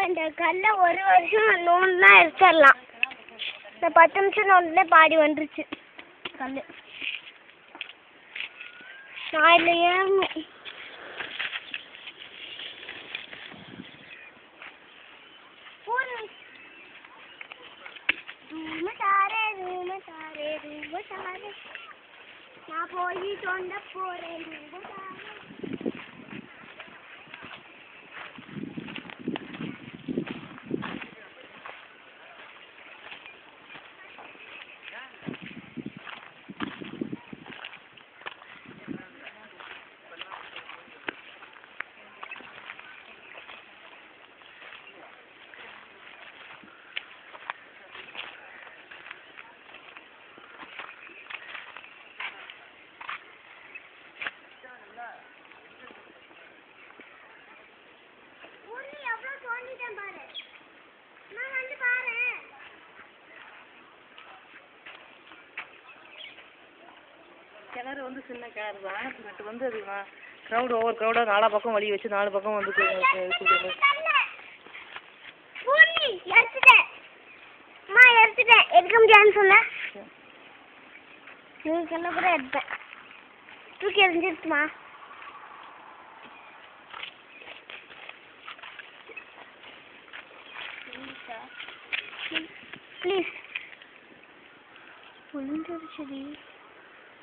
இப்போ இந்த கல்லை ஒரு வருஷம் நோண்டுனா எடுத்துடலாம். இந்த பத்து நிமிஷம் நோண்டுனே பாடி வந்துருச்சு. கல் நான் இதில் ஏறணும் ரூமட்டாரே ரூமட்டாரே ரூமட்டாரே நான் போய் தொண்ட போறேன் கிணறு வந்து சின்ன கிணறு தான். பட் வந்து அது க்ரௌடு ஒவ்வொரு க்ரௌடாக நாலா பக்கம் வழி வச்சு நாலு பக்கம் வந்து எடுக்க முடியாதுன்னு சொன்ன. நீ சொன்ன கூட எடுப்பேன் தூக்கி எரிஞ்சிருச்சுமா ப்ளீஸ் விழுந்துருச்சுடி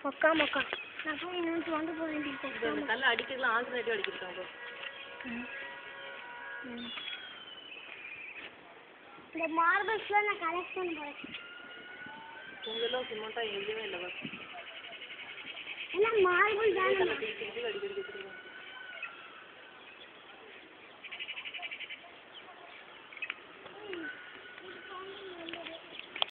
மக்கா மக்கா. நான் போய் இன்னும் வந்து போக வேண்டியது கல் அடிக்கிறதுலாம் ஆல்டர்னேட்டிவ் அடிக்கிறாங்க இந்த மார்பிள்ஸ்லாம் நான் கலெக்ஷன் போகிறேன் உங்களெல்லாம் சிமெண்ட்டாக எங்கேயுமே இல்லை பஸ் ஏன்னா மார்பிள் தானே. அடிக்கிறது